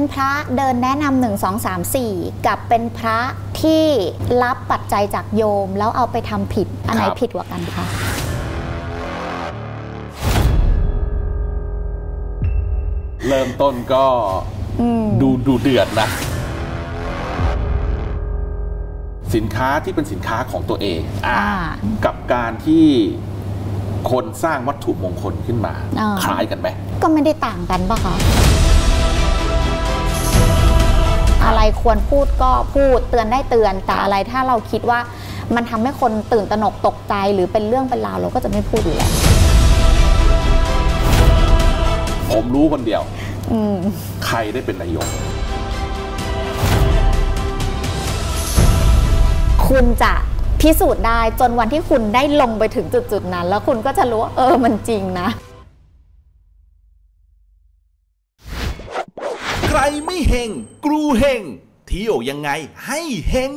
เป็นพระเดินแนะนำหนึ่งสองสามสี่กับเป็นพระที่รับปัจจัยจากโยม แล้วเอาไปทำผิดอันไหนครับผิดกว่ากันคะเริ่มต้นก็อืมดูดูเดือดนะ สินค้าที่เป็นสินค้าของตัวเองอ่าอ่ากับการที่คนสร้างวัตถุมงคลขึ้นมาอ่าคล้ายกันไหม ก็ไม่ได้ต่างกันปะคะ อะไรควรพูดก็พูดเตือนได้เตือน แต่อะไรถ้าเราคิดว่ามันทำให้คนตื่นตระหนกตกใจ หรือเป็นเรื่องเป็นราวเราก็จะไม่พูดอยู่แล้วผมรู้คนเดียวอืมใครได้เป็นนายก คุณจะพิสูจน์ได้จนวันที่คุณได้ลงไปถึงจุดๆนั้น แล้วคุณก็จะรู้ว่าเออมันจริงนะ ใคร ไม่เฮงกรูเฮงเที่ยวยังไงให้เฮง